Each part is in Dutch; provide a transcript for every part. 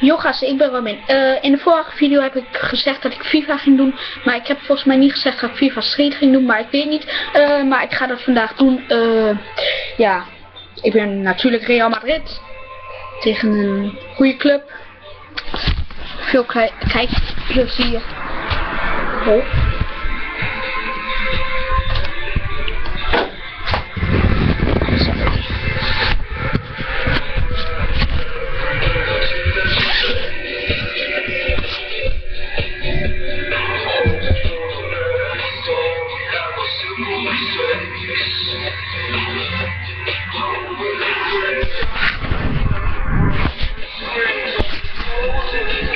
Yo gasten, ik ben Robin. Uh, in de vorige video heb ik gezegd dat ik FIFA ging doen. Maar ik heb volgens mij niet gezegd dat ik FIFA Street ging doen. Maar ik weet niet. Uh, maar ik ga dat vandaag doen. Uh, ja, ik ben natuurlijk Real Madrid. Tegen een goede club. Veel kijkplezier. Oh.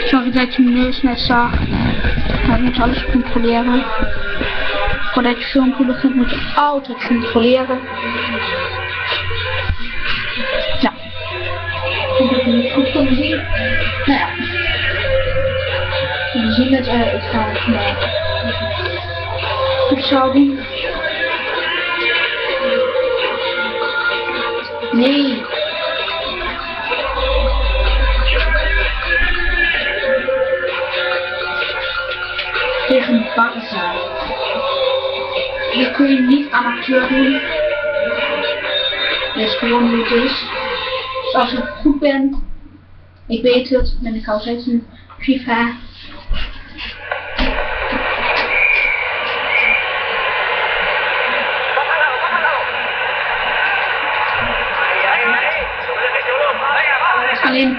Sorry dat je mijn neus net zag. Ik moet alles controleren. Voordat je filmpje begint moet je altijd controleren. Nou. Ik heb het niet goed kunnen zien. Nou ja. We zien het. Uh, ik ga het uh, goed zo doen. Nee. Tegen Barca. Hier kun je niet amateur doen. Dat is gewoon is. Dus als je goed bent, ik weet het, ben ik al steeds een FIFA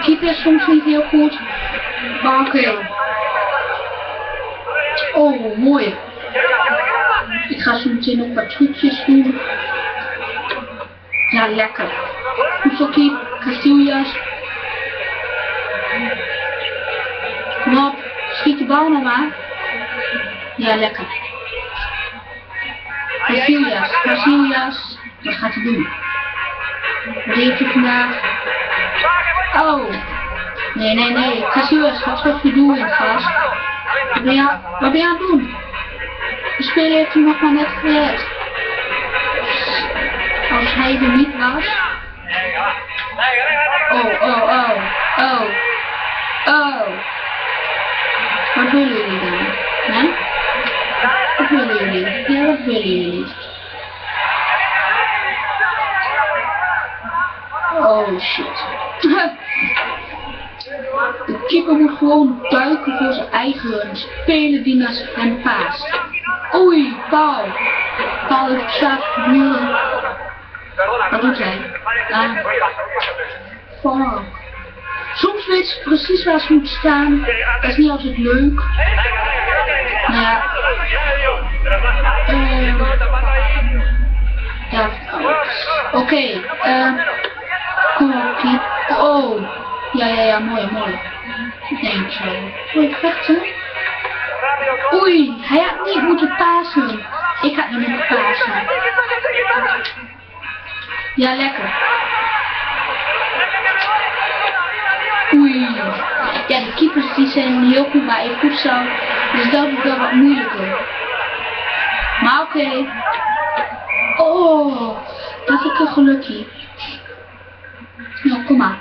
keeper soms niet heel goed. Maar oké. Oh, mooi. Ik ga zo meteen nog wat trucjes doen. Ja, lekker. Goed zo, keep. Casillas. Kom op. Schiet de bal nog maar. Ja, lekker. Casillas. Casillas. Wat gaat hij doen? Wat heeft hij vandaag? Oh. Nee, nee, nee. Casillas, wat is je doen, gast? Wat ben je, wat ben je aan het doen? De speler heeft hem nog maar net gered. Als hij er niet was. Oh, oh. Oh. Oh shit. De keeper moet gewoon duiken voor zijn eigen speler die naar hem paast. Oei, Paul. Paul heeft muren. Wat doet hij? Ah. Soms weet ze precies waar ze moet staan. Dat is niet altijd leuk. Nou ja. Uh, ja. Oké. Okay. Uh, Oh. Ja, ja, ja, mooi, mooi. Denk zo. Oei, vechten. Oei, hij had niet moeten pasen. Ik had niet moeten pasen. Ja, lekker. Oei. Ja, de keepers die zijn heel goed bij voedsel. Dus dat is wel wat moeilijker. Maar oké. Oh, dat is een gelukje. Kom maar.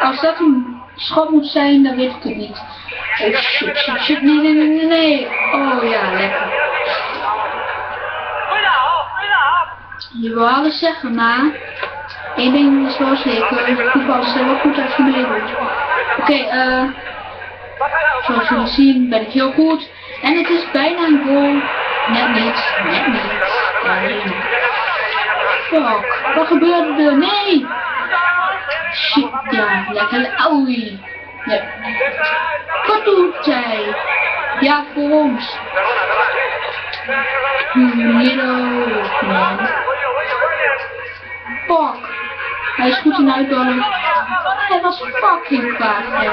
Als dat een schot moet zijn, dan weet ik het niet. Oh shit, shit, shit, nee, nee, nee, nee. Oh ja, lekker. Je wil alles zeggen, maar één ding is wel zeker. Voetbal is wel goed als je mee doet. Oké, eh. zoals jullie zien ben ik heel goed. En het is bijna een goal. Net niet, net niet. Nee. Fuck, wat gebeurde er? Nee! Shit, ja, lekker. Oei. Ja. Wat doet hij? Ja, voor ons. Middel, man. Fuck. Hij is goed in uitdollen. Hij was fucking kwaad, hè.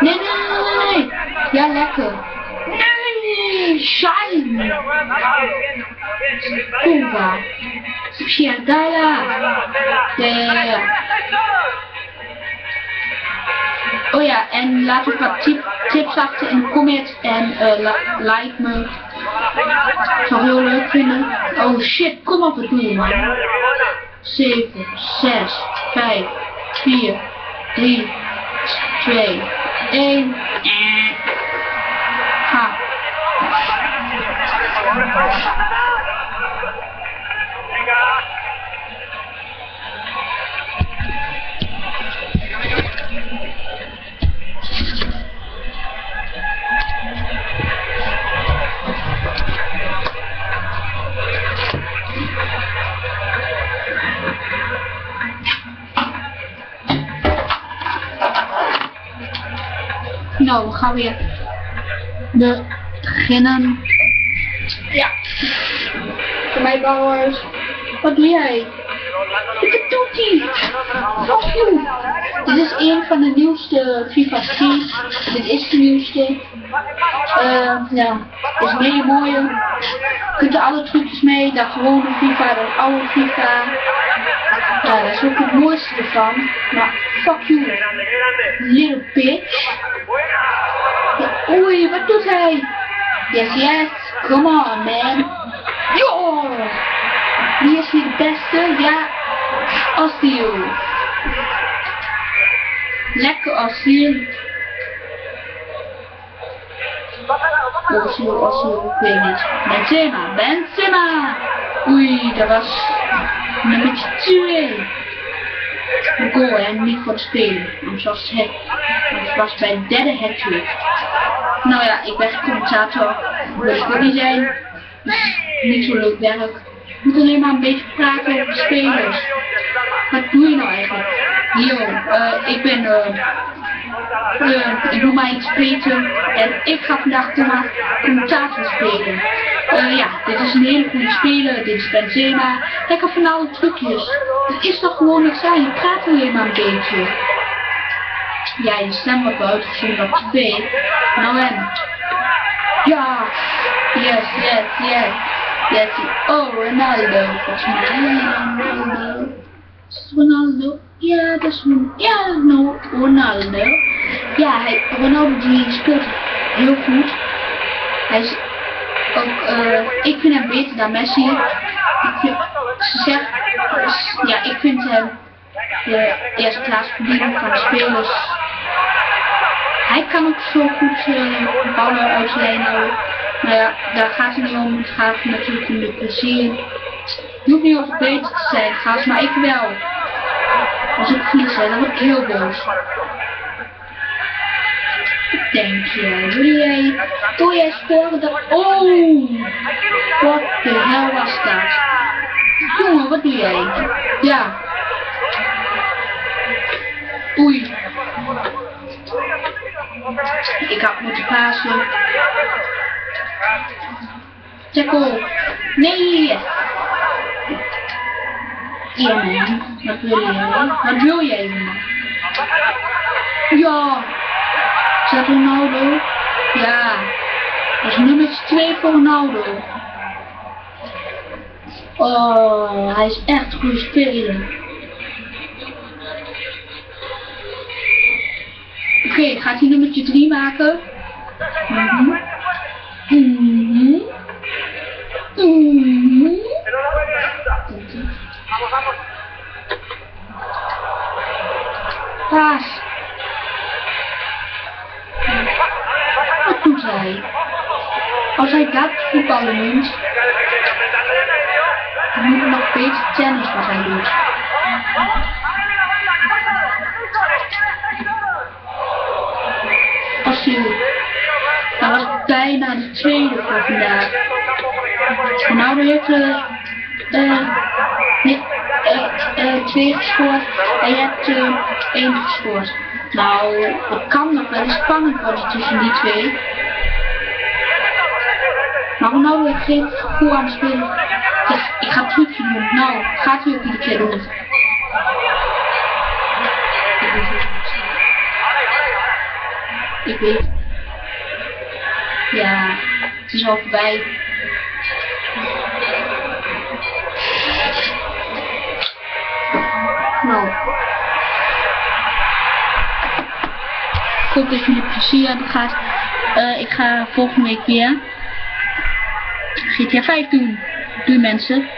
Nee, nee, nee, nee, nee. Ja, lekker. Nee, shine. Shiadala. Ja, ja. Oh ja, en laat ook wat tip, tips achter in de comments en uh, like me. Ik zou heel leuk vinden. Oh shit, kom op het doel man. 7, 6, 5, 4, 3, 2, 1. Ha. Nou, we gaan weer beginnen. Ja. Voor mij bouwers. Wat doe jij? Wat doet hij? Fuck you. Dit is een van de nieuwste FIFA skins. Dit is de nieuwste. Uh, ja, dit is een hele mooie. Je kunt er alle trucjes mee. Dat gewone FIFA, dat oude FIFA. Ja, dat is ook het mooiste ervan. Maar fuck you. Little bitch. Oei, wat doet hij? Yes, yes. Come on, man. Yo! Wie is hier de beste? Ja, Asiel. Lekker Asiel. Asiel, Asiel, ik weet niet. Benzema, Benzema! Oei, dat was nummer 2. Een goal, hè, niet voor het spelen. Anders was het, was de derde hattrick. Nou ja, ik ben commentator. Ik ook niet zijn. Dus niet zo leuk werk. Je moet alleen maar een beetje praten over de spelers. Wat doe je nou eigenlijk? Yo, uh, ik ben, uh, uh, ik doe maar iets Peter en ik ga vandaag de commentator spelen. Uh, ja, dit is een hele goede speler, dit is Benzema. Van alle trucjes. Het is toch gewoon niks aan, je praat alleen maar een beetje. Ja, je stem wordt wel uitgezonden op tv. Nou en? Ja, yes, yes, yes. Yes, oh, Ronaldo, volgens. Ronaldo. Is Ronaldo? Ja, dat is ja, no, Ronaldo. Ja, hij, Ronaldo die speelt heel goed. Hij is ook, uh, ik vind hem beter dan Messi. Ze zegt, ja, ik vind hem de eerste verdiening van de spelers. Hij kan ook zo goed uh, ballen uitlijnen. Maar ja, daar gaat het niet om. Het gaat natuurlijk om de plezier. Het hoeft niet over beter te zijn, gaat maar ik wel. Als ik verlies, dan word ik heel boos. Denk je, wil jij, doe jij dat... Oh! Wat de hel was dat? Jongen, wat doe jij? Ja. Oei. Ik had moeten pasen. Tackle. Nee. Ja man, wat wil jij? Wat wil jij? Ja. Is dat Ronaldo? Ja. Dat is nummer 2 voor Ronaldo. Oh, hij is echt goed spelen. Oké, okay, gaat hij nummertje 3 maken? Mhm. Mhm. Mhm. Paas. Wat doet Als hij dat voetballen noemt, dan moet hij nog beter tennis wat hij doet. Asiel. Dat was bijna de tweede voor vandaag. Ronaldo heeft uh, uh, nee, uh, uh, twee gescoord en je hebt één gescoord. Nou, het kan nog wel eens spannend worden tussen die twee. Maar Ronaldo heeft geen gevoel aan het spelen. Ik ga het trucje doen. Nou, gaat hij ook iedere keer doen. Ik weet. Ja, het is al voorbij. Nou. Ik hoop dat jullie plezier hebben gehad. Uh, ik ga volgende week weer GTA 5 doen. Doei mensen.